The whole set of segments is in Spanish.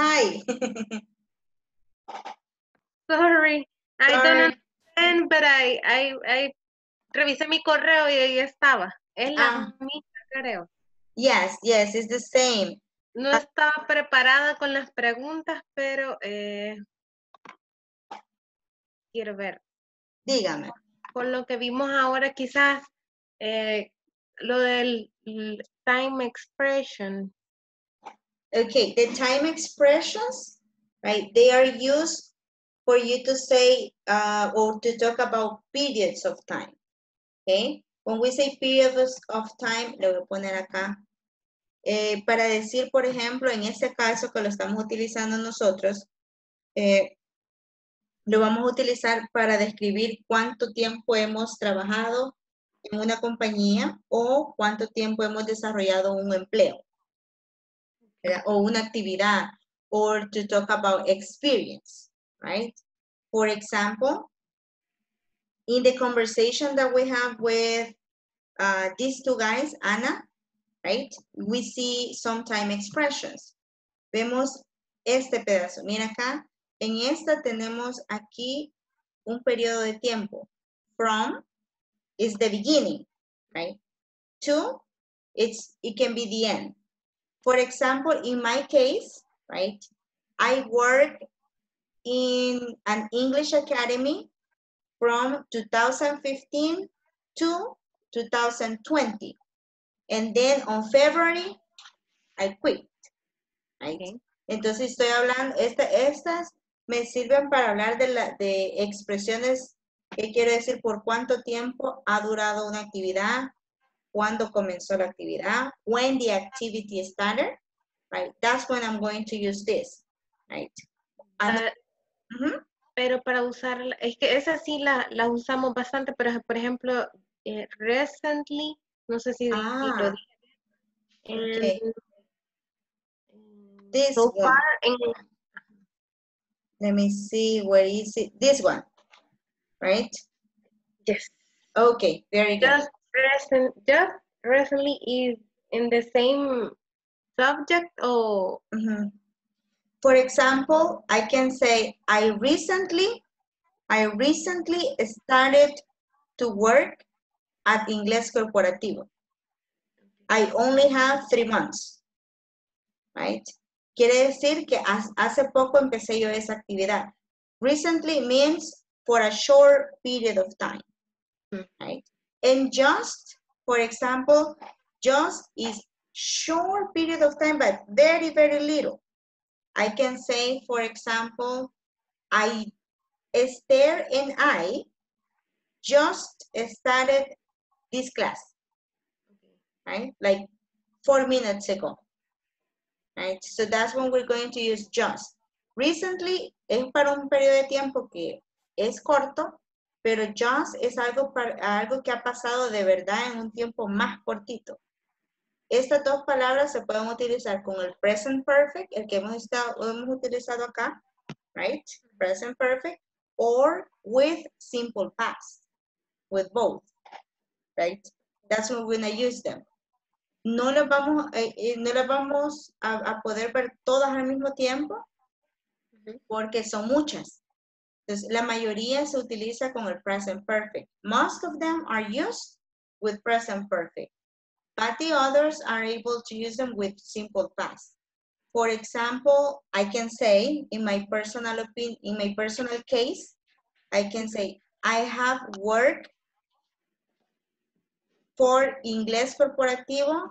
Hi. Sorry, I Sorry. don't understand, but I, I, I revisé mi correo y ahí estaba. Es la Ah. misma, creo. Yes, yes, it's the same. No estaba preparada con las preguntas, pero eh, quiero ver. Dígame. Con lo que vimos ahora, quizás eh, lo del time expression. Okay, the time expressions, right? They are used for you to say uh, or to talk about periods of time. Okay, when we say periods of time, le voy a poner acá. eh, para decir, por ejemplo, en este caso que lo estamos utilizando nosotros, eh, lo vamos a utilizar para describir cuánto tiempo hemos trabajado en una compañía o cuánto tiempo hemos desarrollado un empleo. O una actividad, or to talk about experience, right? For example, in the conversation that we have with uh, these two guys, Anna, right? We see some time expressions. Vemos este pedazo. Mira acá, en esta tenemos aquí un periodo de tiempo. From is the beginning, right? To, it's, it can be the end. For example, in my case, right, I work in an English academy from 2015 to 2020. And then on February, I quit, right? Ok. Entonces estoy hablando, esta, estas me sirven para hablar de, la, de expresiones que quiero decir por cuánto tiempo ha durado una actividad, cuándo comenzó la actividad, when the activity started, right? That's when I'm going to use this, right? Ah, pero para usar, es que esa sí la, la usamos bastante, pero por ejemplo, eh, recently, no sé si, lo Ah, dije. okay. En- en This so one. en, Let me see, where is it? This one, right? yes, Okay, very good. just recent, just recently is in the same subject or Mhm. For example, I can say, I recently, I recently started to work at Inglés Corporativo. I only have three months, right? Quiere decir que hace poco empecé yo esa actividad. Recently means for a short period of time, Mm. right? And just, for example, just is short period of time, but very, very little. I can say, for example, I, Esther and I just started this class, right? Like four minutes ago, right? So that's when we're going to use just. Recently es para un periodo de tiempo que es corto, pero just es algo, para, algo que ha pasado de verdad en un tiempo más cortito. Estas dos palabras se pueden utilizar con el present perfect, el que hemos, estado, hemos utilizado acá, right? Present perfect, or with simple past, with both, right? That's when we're gonna use them. No las vamos, eh, eh, no las vamos a, a poder ver todas al mismo tiempo, porque son muchas. Entonces, la mayoría se utiliza con el present perfect. Most of them are used with present perfect, but the others are able to use them with simple past. For example, I can say in my personal opinion, in my personal case, I can say, I have worked for Inglés Corporativo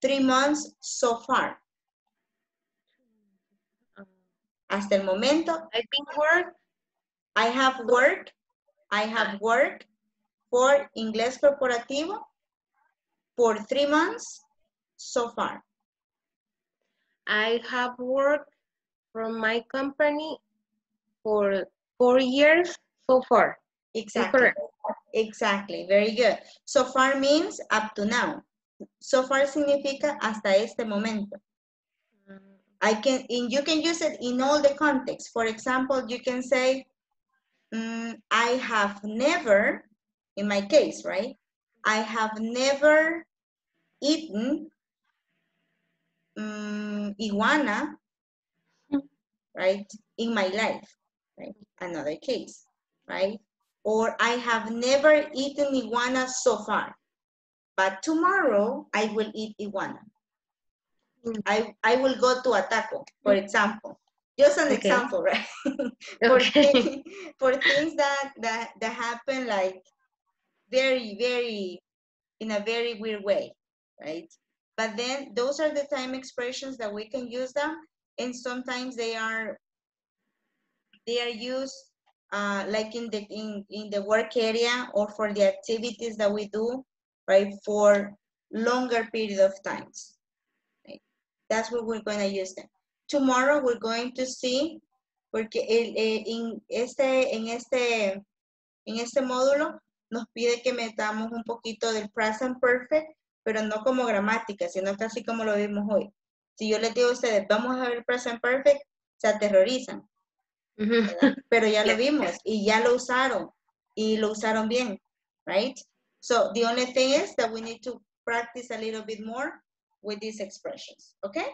three months so far. um, Hasta el momento, I've been work I have worked, I have worked for Inglés Corporativo for three months so far. I have worked from my company for four years so far. Exactly. correct. Exactly. Very good. So far means up to now. So far significa hasta este momento. Mm. I can, and you can use it in all the contexts. For example, you can say, mm, I have never, in my case, right? I have never eaten mm, iguana right? In my life, right? Another case, right? Or I have never eaten iguana so far, but tomorrow I will eat iguana. Mm. I, I will go to a taco, for example. Just an Okay. example, right? for, Okay. thi- for things that, that, that happen like very, very, in a very weird way, right? But then those are the time expressions that we can use them. And sometimes they are, they are used uh, like in the, in, in the work area or for the activities that we do, right? For longer period of times. right? That's what we're going to use them. Tomorrow we're going to see, porque el, eh, en, este, en, este, en este módulo nos pide que metamos un poquito del present perfect, pero no como gramática, sino casi como lo vimos hoy. Si yo les digo a ustedes, vamos a ver present perfect, se aterrorizan. Pero ya lo vimos y ya lo usaron y lo usaron bien, right? So the only thing is that we need to practice a little bit more with these expressions, okay?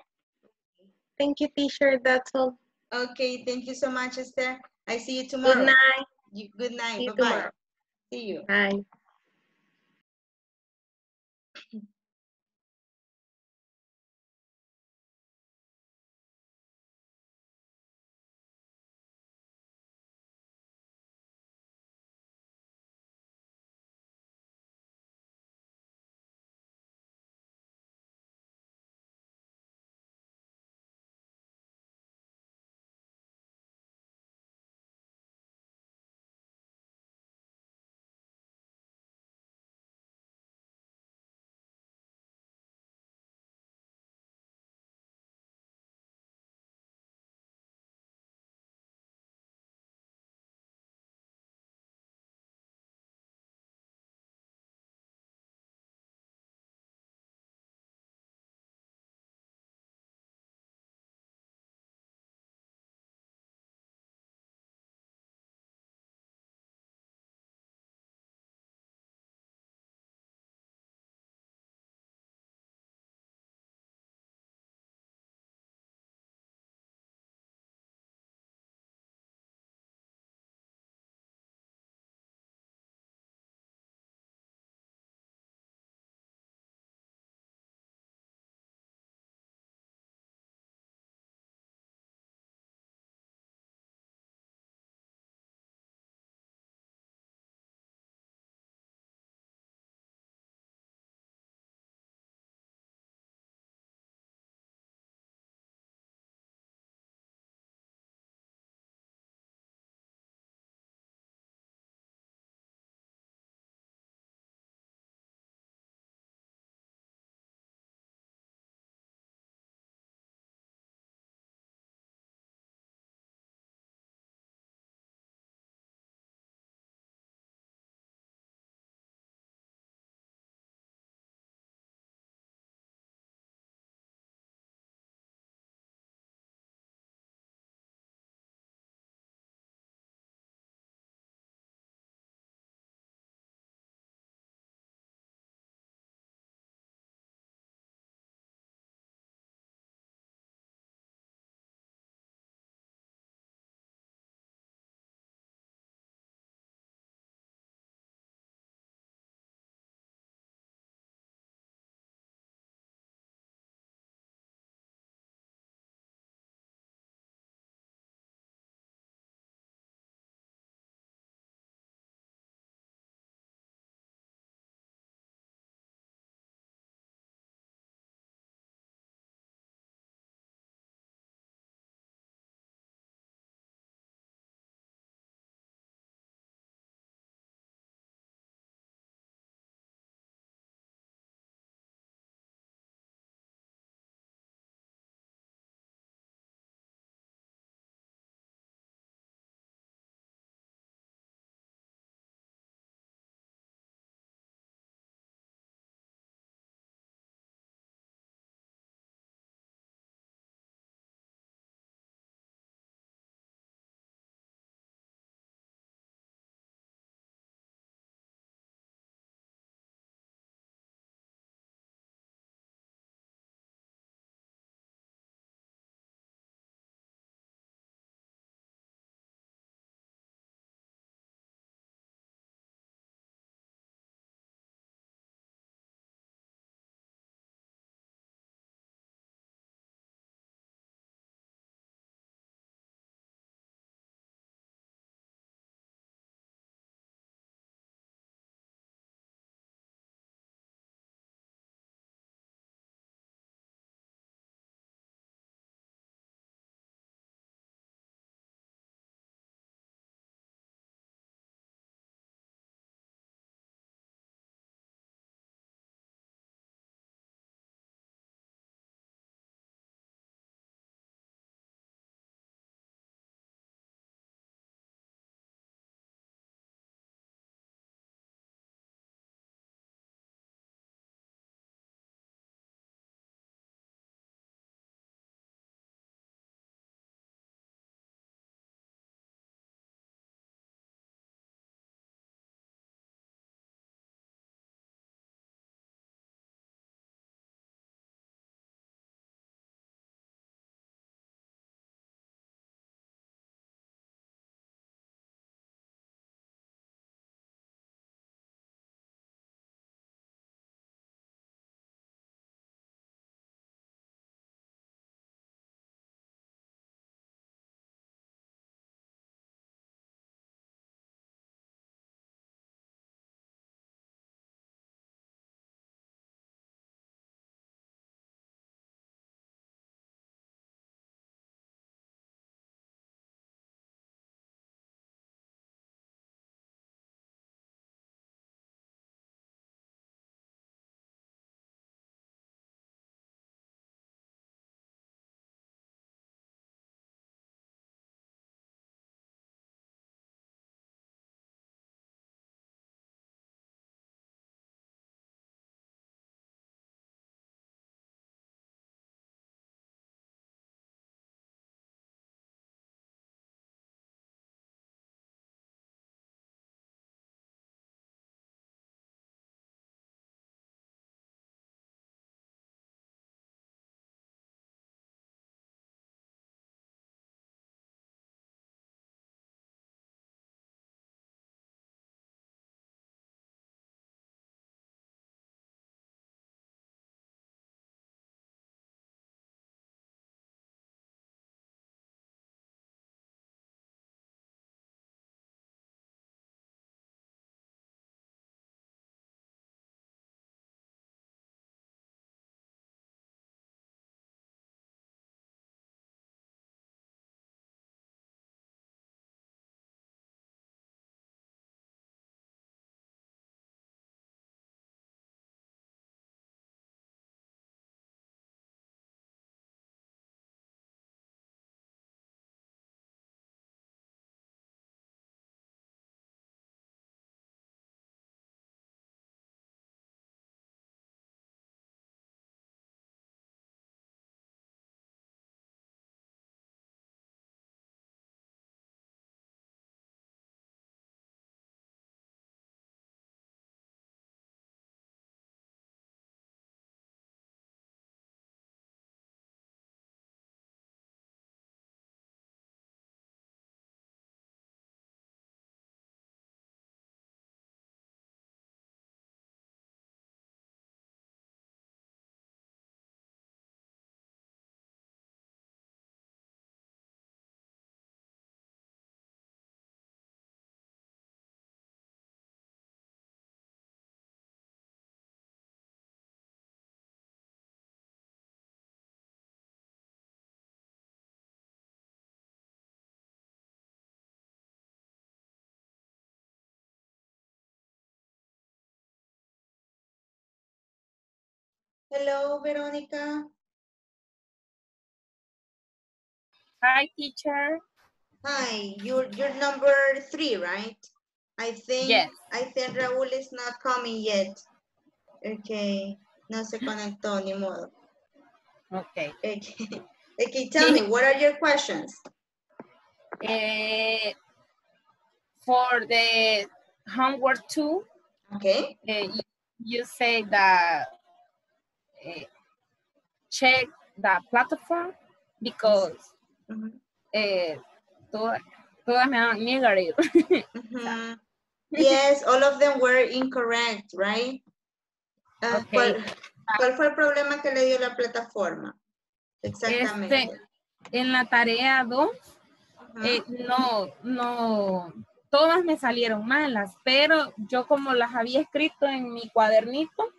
Thank you, teacher. That's all. Okay, thank you so much, Esther. I see you tomorrow. Good night. You- Good night. Bye-bye. See you. Bye. Hello, Veronica. Hi, teacher. Hi, you're, you're number three, right? I think, Yes. I think Raúl is not coming yet. Okay, no se conectó, ni modo. Okay. Okay, okay tell me, what are your questions? Eh, for the homework two, Okay, eh, you, you say that eh, check the platform because mhm, eh, todas, todas me dan negative. mhm. Yes, all of them were incorrect, right? Ah, Okay. ¿cuál, cuál fue el problema que le dio la plataforma? Exactamente. Este, en la tarea 2, Ajá. eh, no, no, todas me salieron malas, pero yo como las había escrito en mi cuadernito,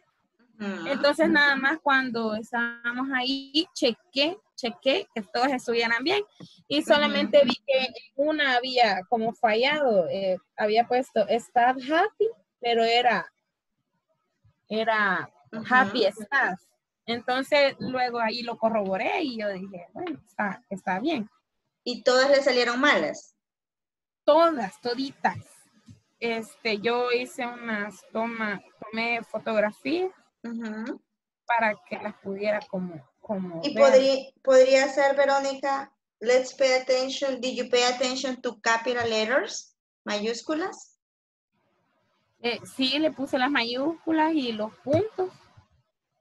Entonces nada más cuando estábamos ahí, chequé, chequé que todas estuvieran bien y solamente vi que una había como fallado, eh, había puesto staff happy, pero era, era happy staff. Entonces luego ahí lo corroboré y yo dije, bueno, está, está bien. Y todas le salieron malas. Todas, toditas. Este, yo hice unas tomas, tomé fotografías Para que las pudiera como, como Y podría, podría ser, Verónica, let's pay attention. Did you pay attention to capital letters? Mayúsculas. Eh, sí, le puse las mayúsculas y los puntos,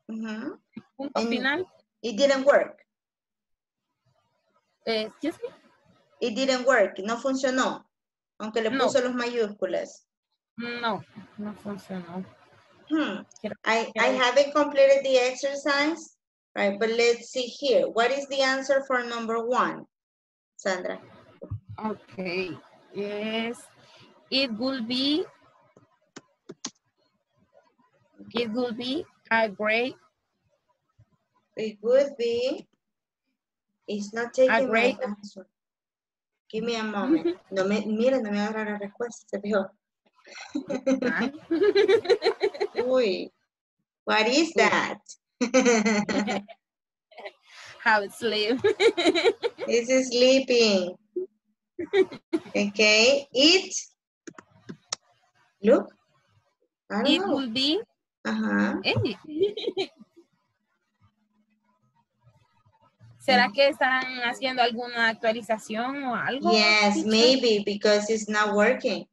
Ujú. punto final. It didn't work. Eh, excuse me. It didn't work. No funcionó. Aunque le No. puso los mayúsculas. No, no funcionó. Hmm. I, I haven't completed the exercise. Right, but let's see here. What is the answer for number one? Sandra. Okay. Yes. It will be it will be a great It would be. It's not taking my great- answer. Give me a moment. No me, mira, no me agarra la respuesta. Se fijó. Uy. What is that? How live. This is sleeping. Okay. It. Look. It know. will be Ajá. eh. ¿Será que están haciendo alguna actualización o algo? Yes, maybe because it's not working.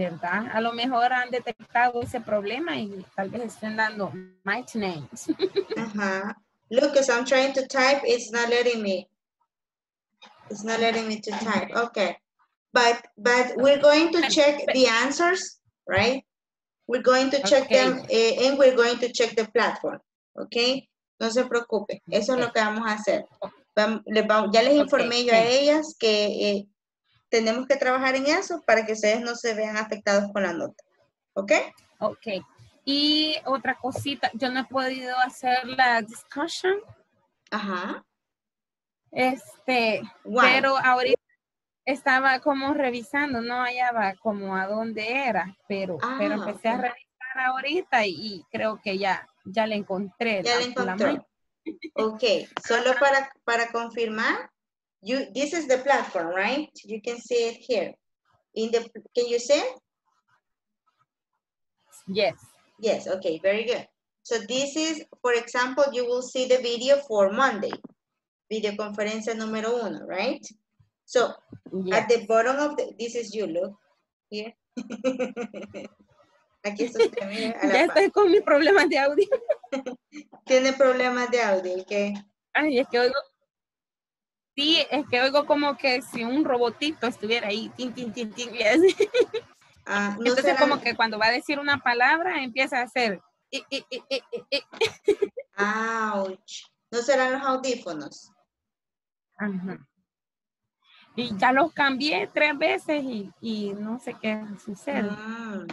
¿Verdad? A lo mejor han detectado ese problema y tal vez estén dando match names. Uh-huh. Look, as I'm trying to type, it's not letting me. It's not letting me to type. Okay. But but we're going to check the answers, right? We're going to check Okay. them eh, and we're going to check the platform. Okay? No se preocupe. Eso es lo que vamos a hacer. Vam- les vam- ya les informé yo a ellas que eh, tenemos que trabajar en eso para que ustedes no se vean afectados con la nota. ¿Ok? Ok. Y otra cosita, yo no he podido hacer la discussion, Ajá. este, Why? pero ahorita estaba como revisando, no hallaba como a dónde era, pero, pero Ah, empecé a revisar ahorita y, creo que ya, ya le encontré. Ya la- encontró. maña. Ok, solo para, para confirmar, you, this is the platform, right? You can see it here. In the, can you see it? Yes. Yes, okay, very good. So this is, for example, you will see the video for Monday. video Videoconferencia número uno, right? So yes. at the bottom of the, this is you, look, here. Aquí a la Ya estoy con mis problemas de audio. Tiene problemas de audio, ¿ok? Ay, es que oigo. Sí, es que oigo como que si un robotito estuviera ahí, tin, tin, tin, tin, y así. Ah, no Entonces, será- como que cuando va a decir una palabra, empieza a hacer. Ouch. No serán los audífonos. Ajá. Y ya los cambié tres veces y, y no sé qué sucede. Mm.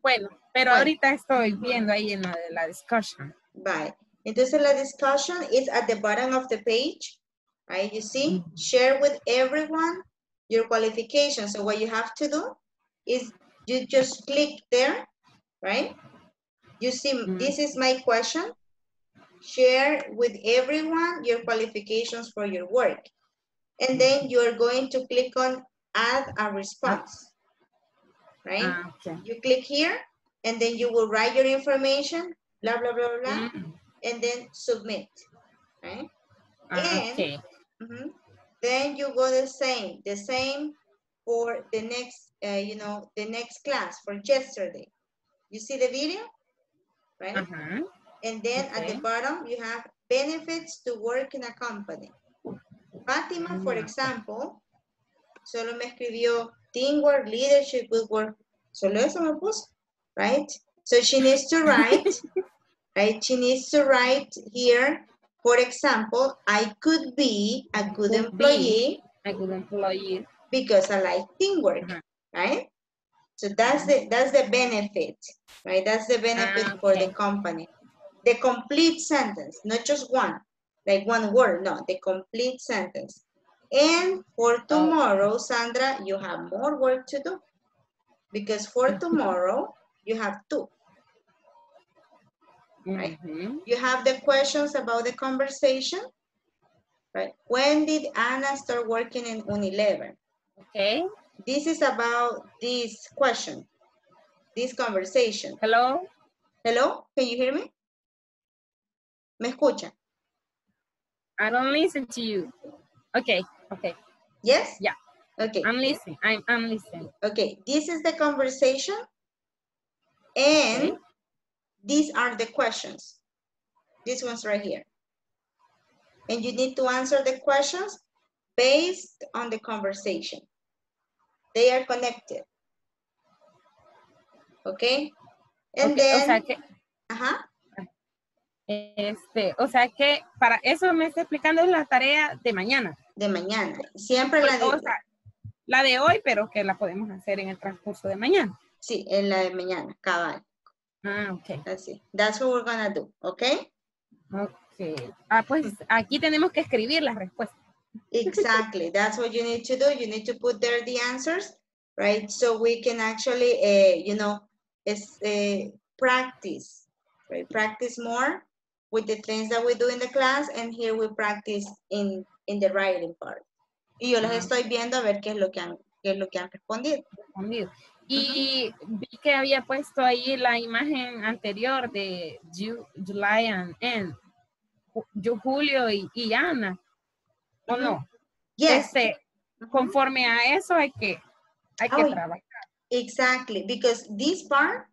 Bueno, pero ahorita estoy viendo ahí en la la discussion. Bye. Entonces la discussion is at the bottom of the page, right? You see, Mhm. share with everyone your qualifications. So what you have to do is you just click there, right? You see, Mm. this is my question. Share with everyone your qualifications for your work. And then you're going to click on add a response, right? Ah, okay. You click here and then you will write your information, blah, blah, blah, blah, Mm, and then submit, right? ah, And- okay. Mhm. Then you go the same, the same for the next, uh, you know, the next class for yesterday. You see the video, right? Ajá. And then at the bottom, you have benefits to work in a company. Fatima, for Mm. example, solo me escribió teamwork, leadership, good work. Solo eso me puso, right? So she needs to write, right? She needs to write here, for example, I could be a good Could employee A good employee. because I like teamwork, Mhm. right? So that's the that's the benefit, right? That's the benefit Ah, for the company. The complete sentence, not just one, like one word, no, the complete sentence. And for tomorrow, Sandra, you have more work to do because for tomorrow you have two. Right. Mhm. You have the questions about the conversation, right? When did Anna start working in Unilever? Okay. This is about this question, this conversation. Hello. Hello, can you hear me? ¿Me escucha? I don't listen to you. Okay. Okay. Yes? Yeah. Okay, I'm listening. I'm I'm listening. okay. This is the conversation and Okay. These are the questions. This one's right here. And you need to answer the questions based on the conversation. They are connected. Okay? And Okay, then, o sea que ajá, este, o sea que para eso me está explicando la tarea de mañana. de mañana. Siempre la de, O sea, la de hoy, pero que la podemos hacer en el transcurso de mañana. sí, en la de mañana, cabal. Ah, ok. Así. That's what we're gonna do, okay? Ok. Ah, pues aquí tenemos que escribir las respuestas. Exactly. That's what you need to do. You need to put there the answers, right? So we can actually, uh, you know, is uh, practice, right? Practice more with the things that we do in the class, and here we practice in in the writing part. Y yo les Ah. estoy viendo a ver qué es lo que han, qué es lo que han respondido. respondido. Y vi que había puesto ahí la imagen anterior de Ju- July and Ann, Ju- Ju- Julio y, y Ana. ¿O no? Yes. Este, conforme a eso hay que, hay que Ay. trabajar. Exactly, because this part,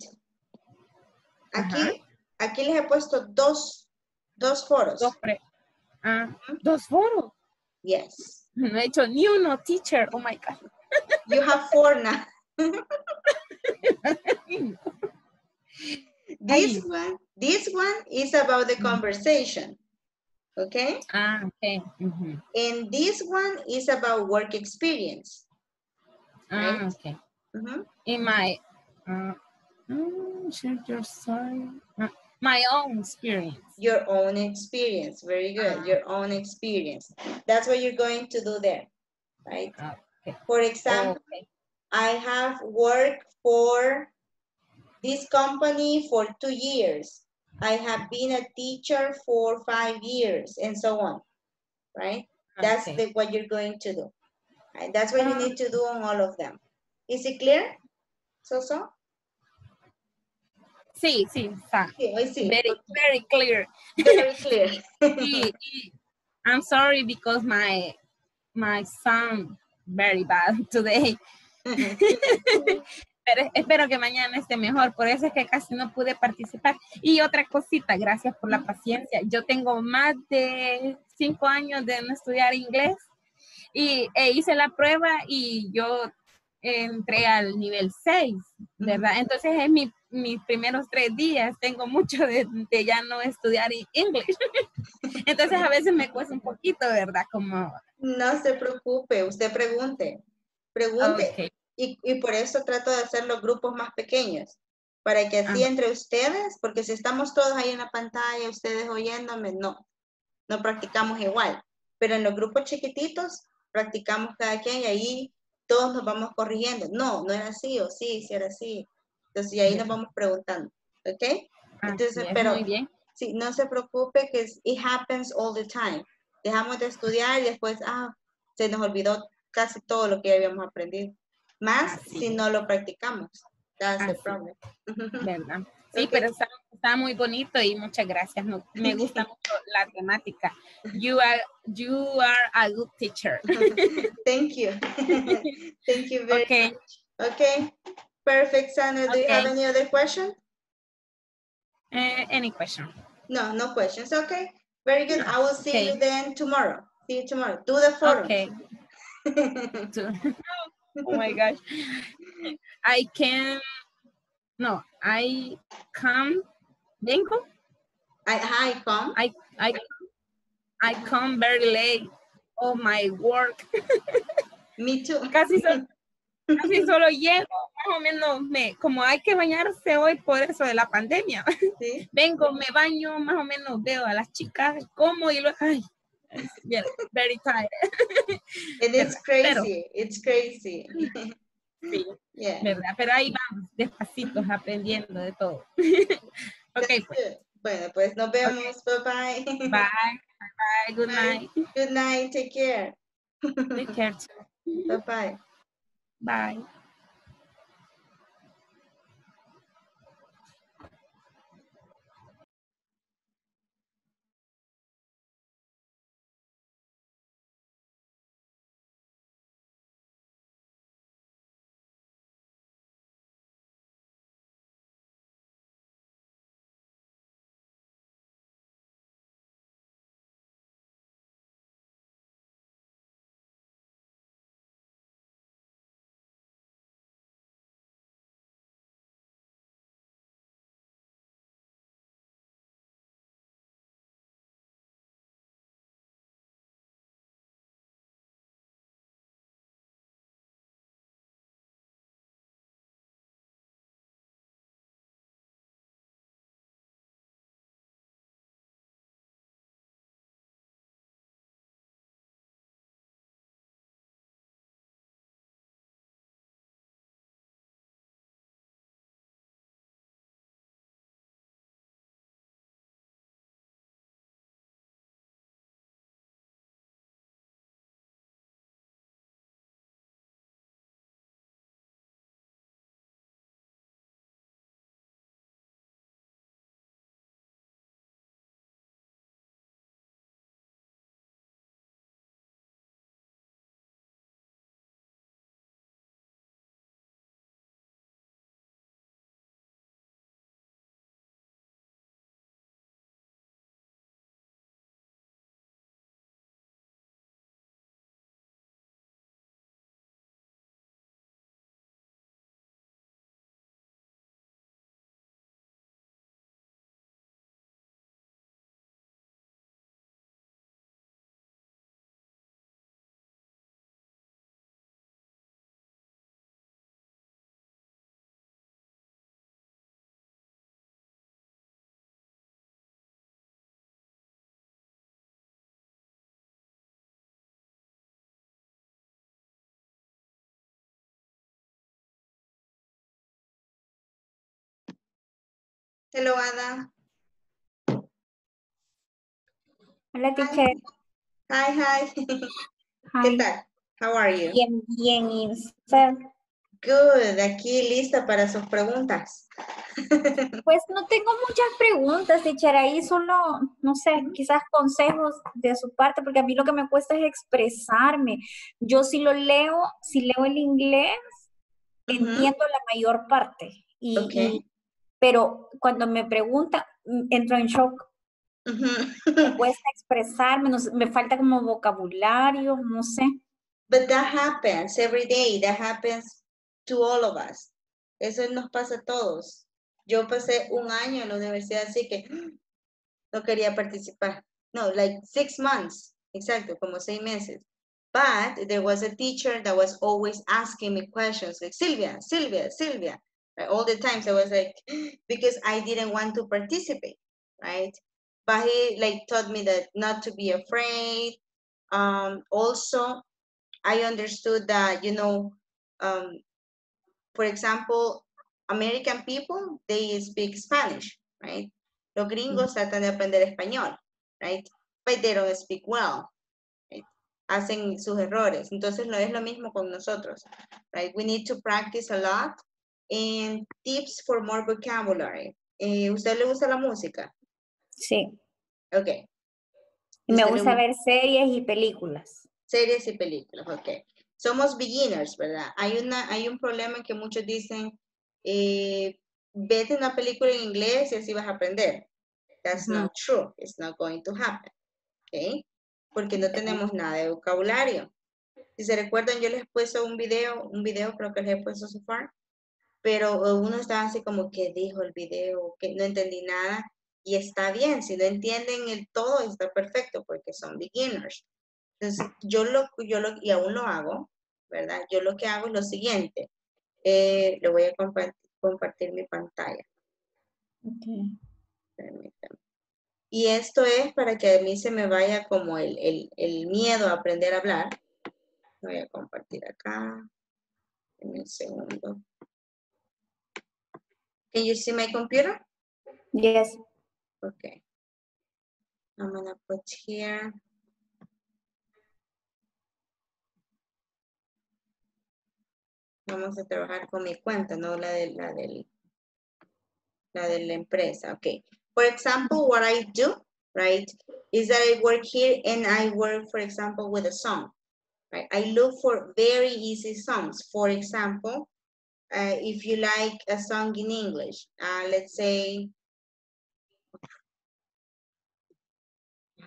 aquí, aquí les he puesto dos, dos foros. Dos, ah, dos foros. Yes. No he hecho ni uno, teacher. Oh my God. You have four now. This one, this one is about the conversation. Okay? Ah, ok. ujú. And this one is about work experience. Ah, Right. ok. Mhm. In my, uh, mm, share your story. Ah, my own experience. Your own experience. Very good. Ah. Your own experience. That's what you're going to do there. Right? Ah, okay. For example, Okay. I have worked for this company for two years. I have been a teacher for five years and so on, right? That's Okay. the, what you're going to do. Right? That's what you Ah. need to do on all of them. Is it clear? So, so? Sí, sí, está. Sí, sí. Very, very clear. Very clear. I'm sorry because my my sound very bad today. Pero espero que mañana esté mejor. Por eso es que casi no pude participar. Y otra cosita, gracias por la paciencia. Yo tengo más de cinco años de no estudiar inglés y e hice la prueba y yo entré al nivel 6, ¿verdad? Entonces es mi, mis primeros tres días. Tengo mucho de, de ya no estudiar inglés. Entonces a veces me cuesta un poquito, ¿verdad? Como, No se preocupe, usted pregunte. Pregunte. Y, y por eso trato de hacer los grupos más pequeños, para que así Ah. entre ustedes, porque si estamos todos ahí en la pantalla, ustedes oyéndome, no, no practicamos igual. Pero en los grupos chiquititos, practicamos cada quien y ahí todos nos vamos corrigiendo. No, no era así, o sí, sí era así. Entonces, y ahí nos Ya. vamos preguntando, ¿ok? Entonces, Así es, pero muy bien. sí, no se preocupe que es- it happens all the time. Dejamos de estudiar y después, ah, se nos olvidó casi todo lo que habíamos aprendido. Más Así si no lo practicamos. That's the problem. ¿verdad? Sí, pero está, está muy bonito y muchas gracias. no- me gusta mucho la temática. You are, you are a good teacher. Thank you. Thank you very Okay. much. Okay. Perfect, Sandra. Do you have any other question? Eh, any question? No, no questions. Okay. Very good. I will see you then tomorrow. See you tomorrow. Do the forum. Okay. Oh my gosh. I can, no, I come, vengo, I, hi, come. I, I, I come very late of my work. Me too. Casi solo, casi solo llego, más o menos, me, como hay que bañarse hoy por eso de la pandemia. Sí. Vengo, me baño, más o menos veo a las chicas, como y lo, ay, bien, very tired. It is Pero- crazy. It's crazy. Sí. Yeah. ¿verdad? Pero ahí vamos, despacitos, aprendiendo de todo. ok, pues. Bueno, pues nos vemos. Bye bye. bye, bye, good night. Good night. Take care. Take care too. Bye bye. Bye. Hello, Ada. Hola, teacher. Hi, hi. ¿Qué Hi. tal? How are you? Bien, bien. ¿Y usted? Good. Aquí lista para sus preguntas. Pues no tengo muchas preguntas, teacher. Ahí solo, no sé, quizás consejos de su parte, porque a mí lo que me cuesta es expresarme. Yo si lo leo, si leo el inglés, entiendo la mayor parte. Y- pero cuando me preguntan, mm, entro en shock. Ujú. Me cuesta expresarme, no sé, me falta como vocabulario, no sé. But that happens every day. That happens to all of us. Eso nos pasa a todos. Yo pasé un año en la universidad, así que no quería participar. No, like six months. Exacto, como seis meses. But there was a teacher that was always asking me questions like, Sylvia, Sylvia, Sylvia. All the times I was like, because I didn't want to participate, right? But he like taught me that not to be afraid. Um, also, I understood that, you know, um, for example, American people, they speak Spanish, right? Los gringos tratan de aprender español, right? But they don't speak well. Right? Hacen sus errores. Entonces no es lo mismo con nosotros, right? We need to practice a lot. And tips for more vocabulary. Eh, ¿Usted le gusta la música? Sí. Ok. Me ¿Usted le gusta gu- ver series y películas. Series y películas, ok. Somos beginners, ¿verdad? Hay, una, hay un problema que muchos dicen, eh, vete una película en inglés y así vas a aprender. That's not true. It's not going to happen. ¿Ok? Porque no tenemos nada de vocabulario. Si se recuerdan, yo les he puesto un video, un video creo que les he puesto so far, pero eh, uno estaba así como que dijo el video, que no entendí nada, y está bien, si no entienden el todo, está perfecto, porque son beginners. Entonces, yo lo, yo lo, y aún lo hago, ¿verdad? Yo lo que hago es lo siguiente, eh, le voy a compa- compartir mi pantalla. Permítame. Y esto es para que a mí se me vaya como el, el, el miedo a aprender a hablar. Voy a compartir acá. En un segundo. Can you see my computer? Yes. Okay. I'm gonna put here. Vamos a trabajar con mi cuenta, no la de la del la de la empresa. Okay. For example, what I do, right, is that I work here and I work, for example, with a song. Right? I look for very easy songs. For example, uh, if you like a song in English, uh, let's say,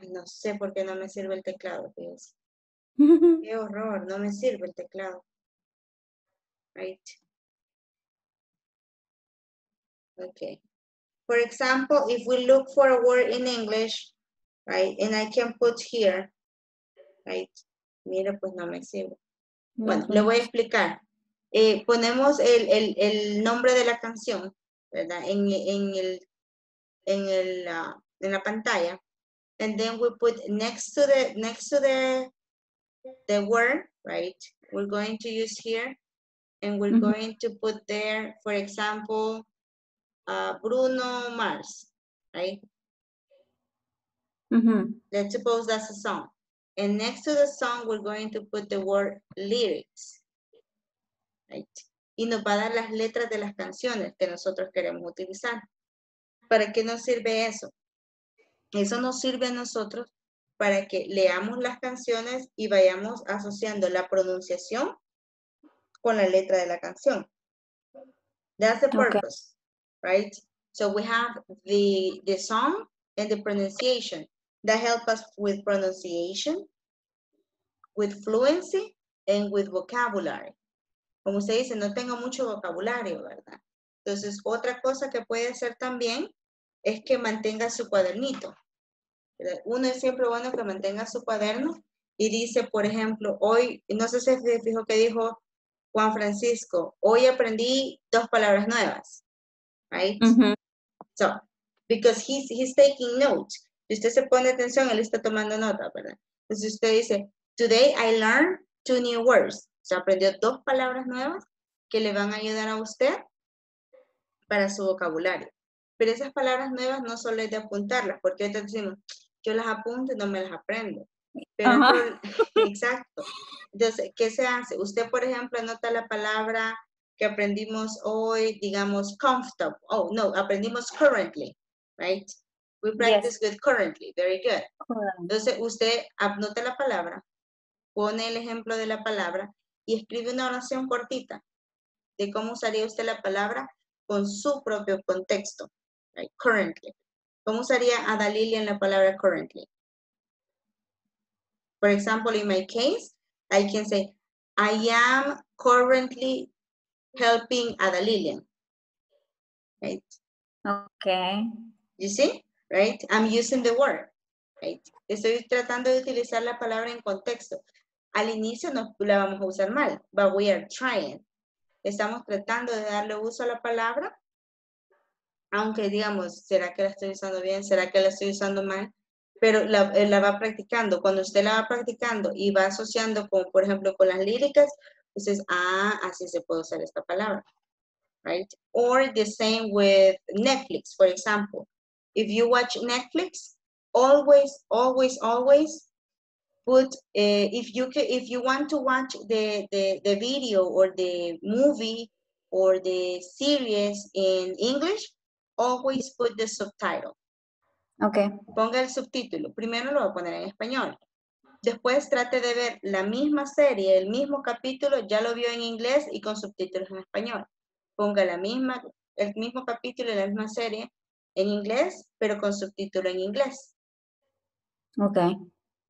Ay, no sé por qué no me sirve el teclado, fíjense. Qué horror, no me sirve el teclado. Right. Okay. For example, if we look for a word in English, right, and I can put here, right, mira, pues no me sirve. Bueno, le voy a explicar. Eh, ponemos el, el, el nombre de la canción, ¿verdad? En, en, el, en, el, ah, en la pantalla. And then we put next to the, next to the, the word, right? We're going to use here. And we're going to put there, for example, uh, Bruno Mars, right? Let's suppose that's a song. And next to the song, we're going to put the word lyrics. Right? Y nos va a dar las letras de las canciones que nosotros queremos utilizar. ¿Para qué nos sirve eso? Eso nos sirve a nosotros para que leamos las canciones y vayamos asociando la pronunciación con la letra de la canción. That's the Okay. purpose, right? So we have the, the song and the pronunciation that help us with pronunciation, with fluency, and with vocabulary. Como usted dice, no tengo mucho vocabulario, ¿verdad? Entonces, otra cosa que puede hacer también es que mantenga su cuadernito. Uno es siempre bueno que mantenga su cuaderno y dice, por ejemplo, hoy, no sé si se fijó que dijo Juan Francisco, hoy aprendí dos palabras nuevas, right? Ujú. So, because he's, he's taking notes. Si usted se pone atención, él está tomando nota, ¿verdad? Entonces usted dice, today I learned two new words. Aprendió dos palabras nuevas que le van a ayudar a usted para su vocabulario. Pero esas palabras nuevas no solo es de apuntarlas, porque ahorita decimos, yo las apunto y no me las aprendo. Pero exacto. Entonces, ¿qué se hace? Usted, por ejemplo, anota la palabra que aprendimos hoy, digamos, comfortable. Oh, no, aprendimos currently, right? We practice with currently. Very good. Entonces, usted anota la palabra, pone el ejemplo de la palabra y escribe una oración cortita de cómo usaría usted la palabra con su propio contexto. right? Currently. ¿Cómo usaría a Dalili en la palabra currently? For example, in my case, I can say, I am currently helping Ada Lilian. Right? Okay. You see? Right? I'm using the word. Right? Estoy tratando de utilizar la palabra en contexto. Al inicio no la vamos a usar mal, but we are trying. Estamos tratando de darle uso a la palabra, aunque digamos, ¿será que la estoy usando bien? ¿Será que la estoy usando mal? Pero la, eh, va practicando. Cuando usted la va practicando y va asociando, como por ejemplo con las líricas, entonces, ah, así se puede usar esta palabra. right? Or the same with Netflix, for example. If you watch Netflix, always, always, always put, uh, if you if you want to watch the, the, the video or the movie or the series in English, always put the subtitle. Okay. Ponga el subtítulo. Primero lo voy a poner en español. Después trate de ver la misma serie, el mismo capítulo, ya lo vio en inglés y con subtítulos en español. Ponga la misma, el mismo capítulo y la misma serie en inglés, pero con subtítulo en inglés. Okay.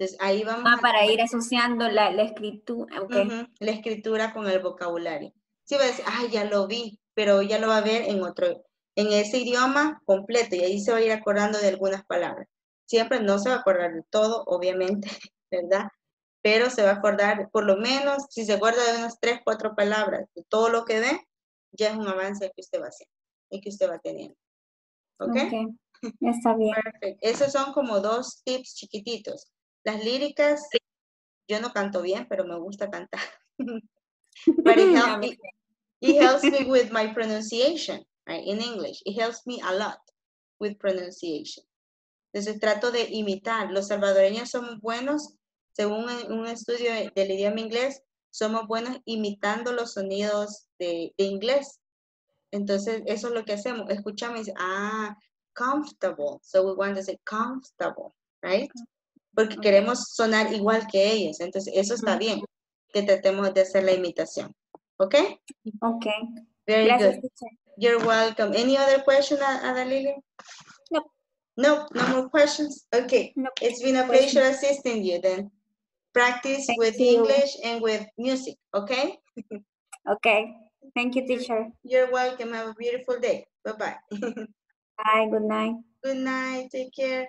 Entonces ahí vamos Ah, a para ir asociando la, la escritura. Okay. Ujú, la escritura con el vocabulario. Sí va a decir, ah, ya lo vi, pero ya lo va a ver en otro, en ese idioma completo y ahí se va a ir acordando de algunas palabras. Siempre no se va a acordar de todo, obviamente, ¿verdad? Pero se va a acordar, por lo menos, si se acuerda de unas tres, cuatro palabras, de todo lo que ve, ya es un avance que usted va haciendo y que usted va teniendo. ¿Ok? Okay. Está bien. Perfecto. Esos son como dos tips chiquititos. Las líricas, yo no canto bien, pero me gusta cantar. But it, help- A mí it- helps me with my pronunciation, right, in English. It helps me a lot with pronunciation. Entonces trato de imitar. Los salvadoreños somos buenos, según un estudio de- del idioma inglés, somos buenos imitando los sonidos de, de inglés. Entonces, eso es lo que hacemos. Escuchamos ah, comfortable. So we want to say comfortable, right? Porque Ok. queremos sonar igual que ellos. Entonces, eso está bien, que tratemos de hacer la imitación. ¿Ok? Okay. Very Gracias, good. teacher. You're welcome. Any other question, A- Ada Lily? No. No, no more questions? Okay. No It's been a questions. pleasure assisting you then. Practice Thank with you. English and with music, okay? Okay. Thank you, teacher. You're welcome. Have a beautiful day. Bye-bye. Bye. Good night. Good night. Take care.